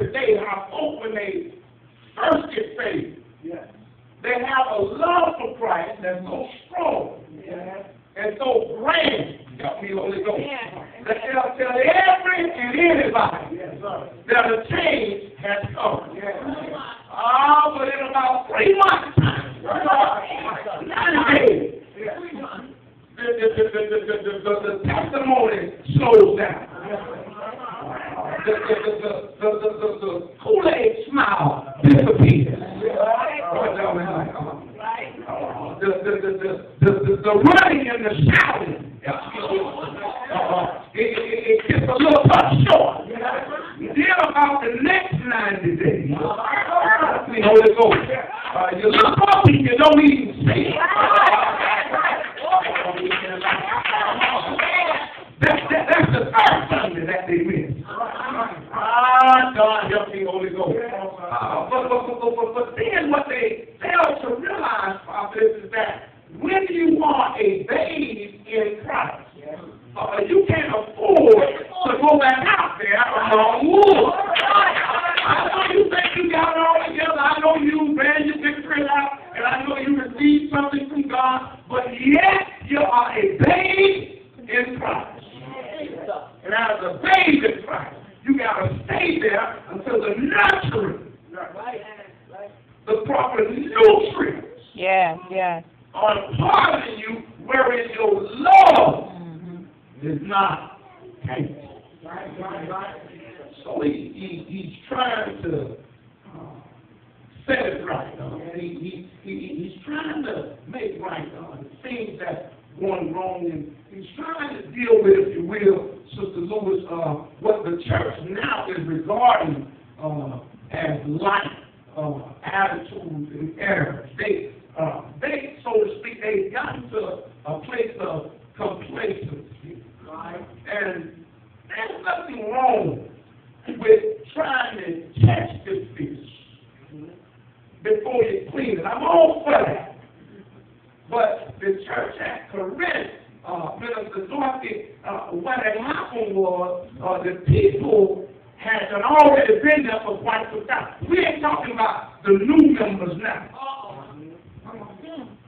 today how folk when they first get saved, Yes. they have a love for Christ that's so strong Yes. and so grand. Help me, Holy Ghost. Yeah. That they'll tell every and anybody Yes, that a change has come. Yes. Ah, but in about three months' time, ninety days, Yes. the, the, the, the, the, the, the, the testimony slows down. The, the, the, the, the, the, the, the Kool-Aid smile disappears. Oh, no, man, uh, The, the, the, running and the shouting, uh, it, it, it gets a little cut short. Then about the next 90 days, the Holy Ghost, uh, you look up and you don't even see That, that, that's the third Sunday that they miss. Ah, God help me, Holy Ghost. Uh, but, but, but, but, but, but then what they fail to realize, prophet, is that when you are a babe in Christ, uh, you can't afford to go back out there among wolves. I know you think you got it all together. I know you ran your victory out, and I know you received something from God, but yet you are a babe in Christ. And as a babe in Christ, you got to stay there until the nurturing, the proper nutrients yeah. are imparted in you, wherein your love Mhm. is not tainted. Right, right, right. So he, he, he's trying to uh, set it right. Uh, he, he, he, he's trying to make right uh, the things that going wrong, and he's trying to deal with, if you will, Sister Lewis, uh, what the church now is regarding uh, as light uh, attitudes and errors. They, uh, they, so to speak, they've gotten to a place of complacency. Right. And there's nothing wrong with trying to catch the fish before you clean it. I'm all for that. But the church at Corinth, uh, Minister Dorothy, uh, what had happened was uh, the people had done already been there for quite some time. We ain't talking about the new members now.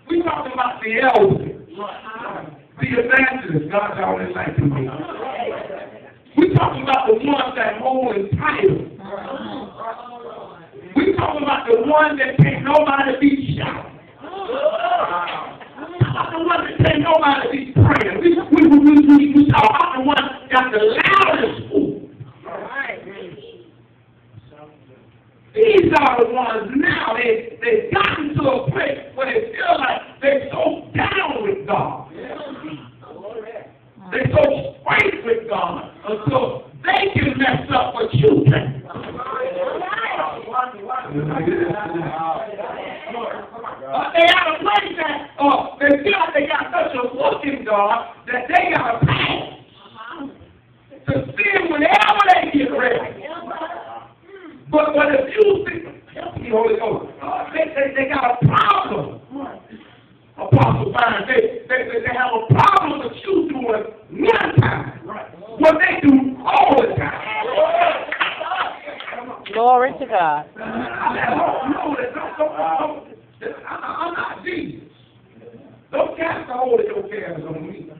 We talking about the elders, the evangelists. God y'all ain't liking me. We talking about the ones that hold in titles. We talking about the ones that can't nobody be shot. About the ones that can't nobody be praying. We, we, we, we, we, we talk about the ones that got the loudest food. These are the ones now, they, they've gotten to a place where they feel like they're so down with God. They're so straight with God until they can mess up what you can. Uh, they have a place that uh, they feel like they got such a look in God that they got a pass to sin whenever they get ready. But but if you think, help me, Holy Ghost, uh, they, they, they got a problem. Apostle Byron, they, they, they, they have a problem with you doing one time. What they do all the time. Glory to God. No, don't, don't, don't, I'm not Jesus. Don't cast the Holy Ghost cares on me.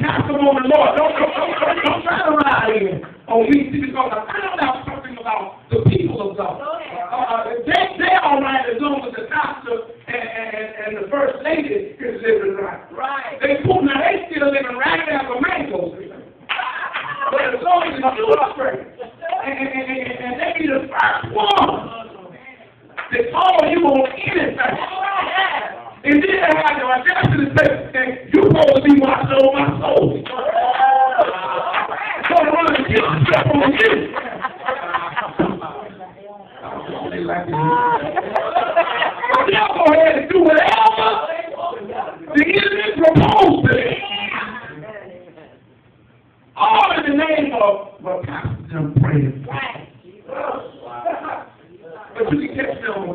Cast them on the Lord. Don't, don't, don't, don't, try to ride in on me because I found out something about the people of God. Uh, they, they're all right as long as the doctor and, and, and the first lady is living right. Right. They cool now they still living right as a mango tree. But as long as you straight, and, and, and, and, and they be the first one to call you on anything. And then they have the to say, you supposed to be my soul, my soul. So to get stuff on you. Like. So go ahead and do whatever the enemy proposed to them. All in the name of, well, Pastor, I'm praying. But you can catch me on a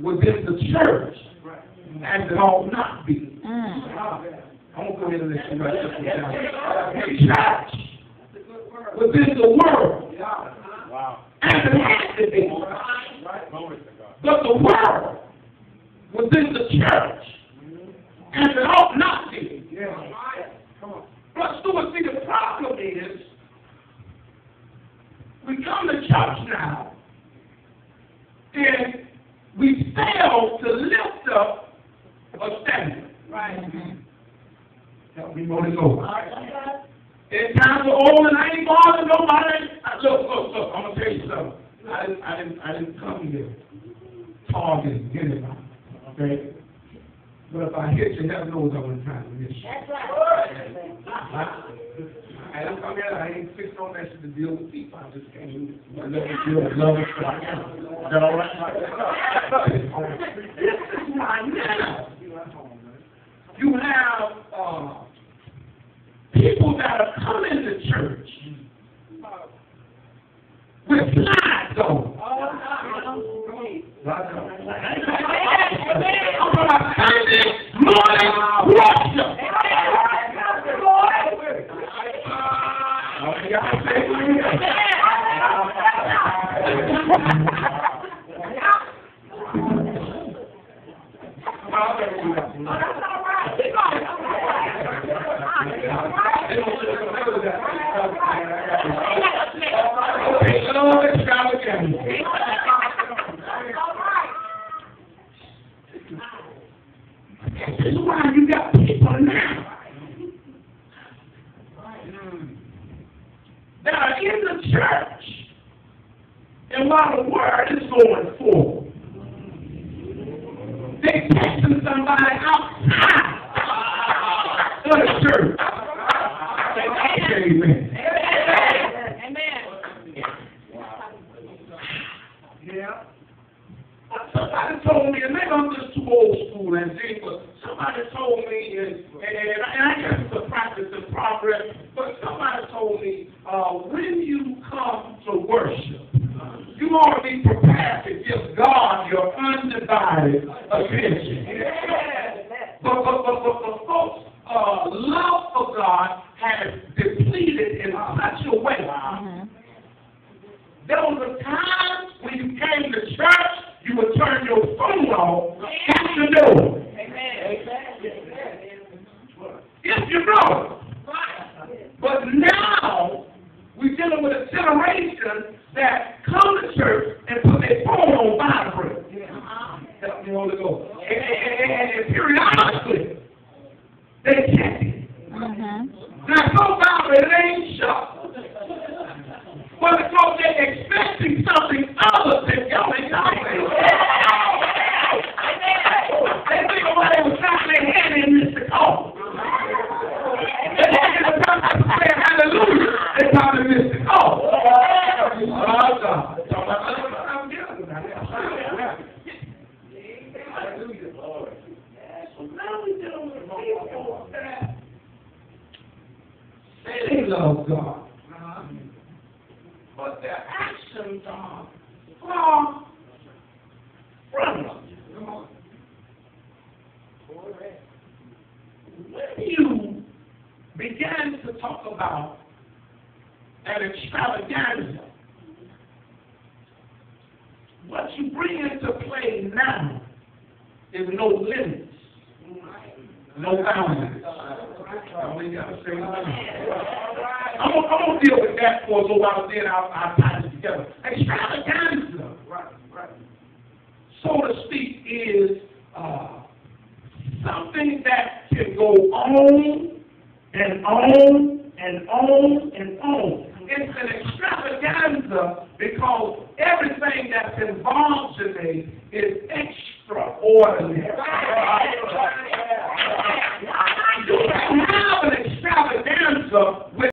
was in the church, and it ought not be. Mm. I'm gonna go ahead and let you write this one down. The church was in the world, and it had to be. But the world was in the church, and it ought not be. But Stewart, see, the problem is, we come to church now, and we fail to lift up a standard. Mhm. Help me, Holy Ghost. In times of old, and I ain't bothering nobody. I- Look, look, look, I'm gonna tell you something. I didn't, I didn't, I didn't come here targeting anybody, okay? But if I hit you, heaven knows I wasn't trying to miss you. I I didn't come here, I ain't fixed no message to deal with people, I just came to let me deal with love. Is that all right? This is why now, you have, uh, people that are coming to church with slides on. I'm about Sunday morning y'all say Okay, Lord, let's go again. This is why you got people now that are in the church, and while the word is going forward, they texting somebody outside of the church. Amen. Yeah. Somebody told me, and maybe I'm just too old school and see, but somebody told me, and, and, and I guess it's a practice in progress, but somebody told me, uh, when you come to worship, you ought to be prepared to give God your undivided attention. But, but, but, but, but folks, uh, love for God has depleted in such a way Mhm. there was a time when you came to church, you would turn your phone off at the door. If you know. But now, we're dealing with a generation that come to church and put their phone on vibrate. Help me, Holy Ghost. And, and, and, and periodically, they check it. Mhm. Now, so vibrate, it ain't shut. Well, because they're expecting something other than going something. They think about they was trying their hand in Mr. Cole. And then they come to say hallelujah, they probably missed the call. Oh, God. So, I'm dealing with that. Hallelujah. So now we're dealing with people that say they love God but their far from it. When you begin to talk about an extravaganza, what you bring into play now is no limits, no boundaries. I'm gonna, deal with that for a little while, then I'll, I'll it together. Extravaganza, right, right. So to speak, is uh, something that can go on and on and on and on. It's an extravaganza because everything that's involved today is extraordinary. You can have an extravaganza with